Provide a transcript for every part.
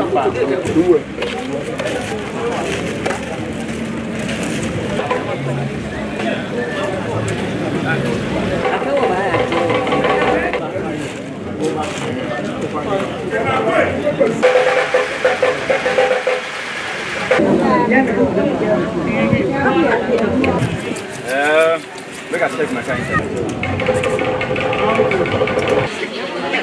Duas. Uh, we got to take my time.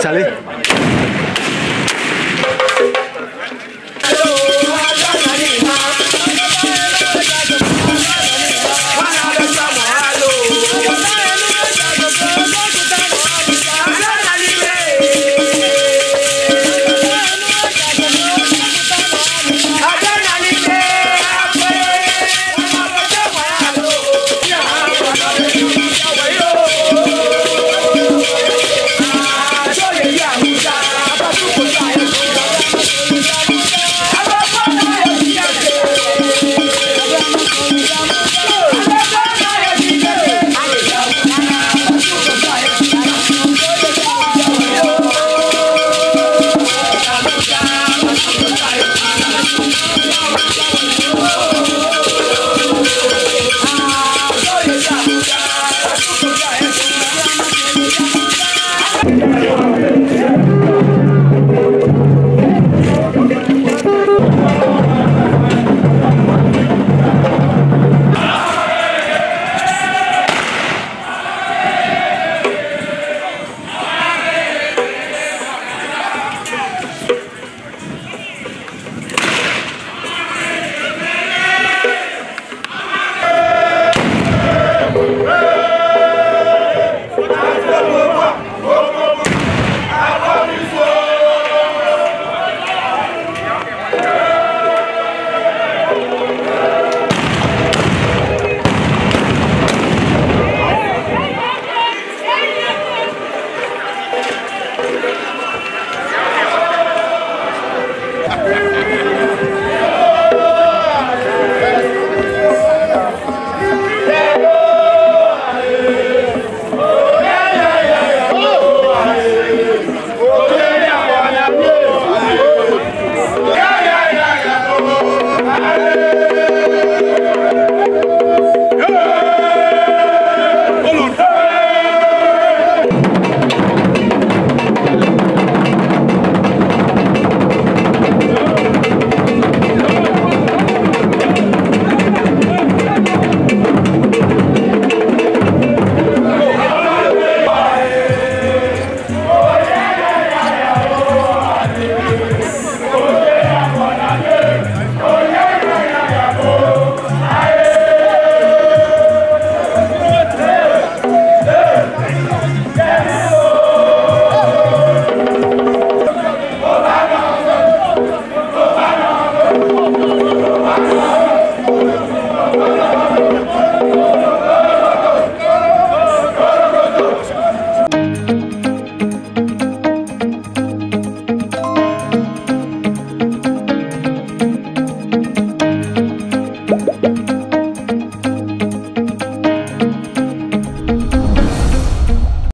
Charlie.